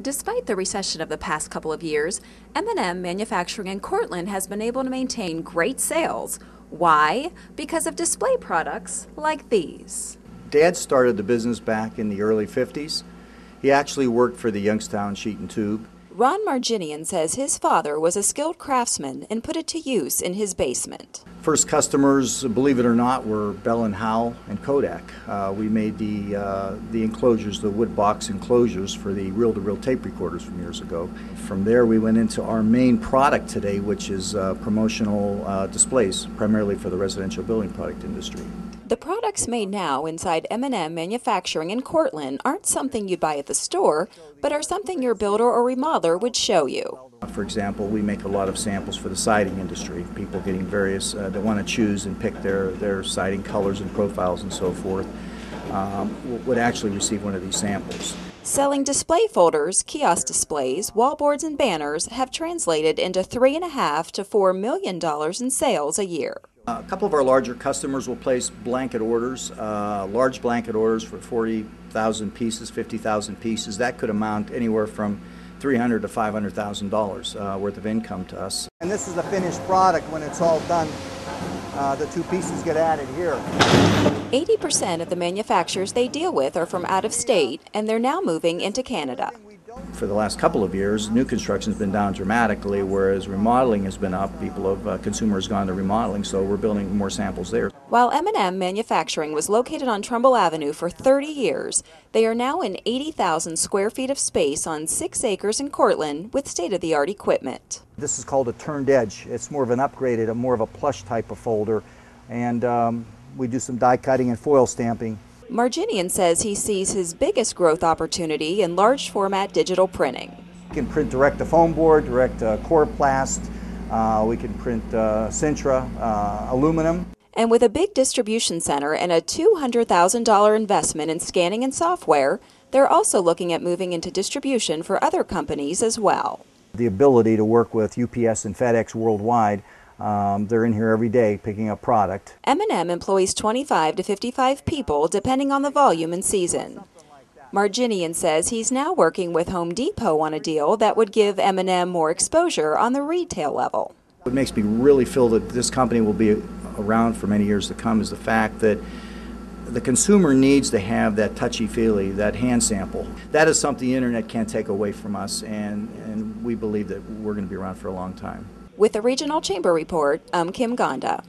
Despite the recession of the past couple of years, M&M Manufacturing in Cortland has been able to maintain great sales. Why? Because of display products like these. Dad started the business back in the early 50s. He actually worked for the Youngstown Sheet and Tube. Ron Marginian says his father was a skilled craftsman and put it to use in his basement. First customers, believe it or not, were Bell and Howell and Kodak. Uh, we made the uh, the enclosures, the wood box enclosures for the reel-to-reel tape recorders from years ago. From there, we went into our main product today, which is uh, promotional uh, displays, primarily for the residential building product industry. The products made now inside M&M Manufacturing in Cortland aren't something you'd buy at the store, but are something your builder or remodeler would show you. For example, we make a lot of samples for the siding industry. People getting various, uh, they want to choose and pick their, their siding colors and profiles and so forth, um, would actually receive one of these samples. Selling display folders, kiosk displays, wallboards, and banners have translated into three and a half to four million dollars in sales a year. A couple of our larger customers will place blanket orders, uh, large blanket orders for 40,000 pieces, 50,000 pieces. That could amount anywhere from 300 to 500,000 dollars uh, worth of income to us. And this is the finished product when it's all done. Uh, the two pieces get added here. 80% of the manufacturers they deal with are from out of state, and they're now moving into Canada. For the last couple of years, new construction has been down dramatically, whereas remodeling has been up. People have, uh, consumers gone to remodeling, so we're building more samples there. While M&M Manufacturing was located on Trumbull Avenue for 30 years, they are now in 80,000 square feet of space on six acres in Cortland with state-of-the-art equipment. This is called a turned edge. It's more of an upgraded, a more of a plush type of folder, and um, we do some die cutting and foil stamping. Marginian says he sees his biggest growth opportunity in large format digital printing. We can print direct to foam board, direct to Coroplast, uh, we can print uh, Sintra, uh, aluminum. And with a big distribution center and a $200,000 investment in scanning and software, they're also looking at moving into distribution for other companies as well. The ability to work with UPS and FedEx worldwide um, they're in here every day picking up product. M&M employs 25 to 55 people depending on the volume and season. Marginian says he's now working with Home Depot on a deal that would give M&M more exposure on the retail level. What makes me really feel that this company will be around for many years to come is the fact that the consumer needs to have that touchy-feely, that hand sample. That is something the internet can't take away from us, and, and we believe that we're going to be around for a long time. With the Regional Chamber Report, I'm Kim Gonda.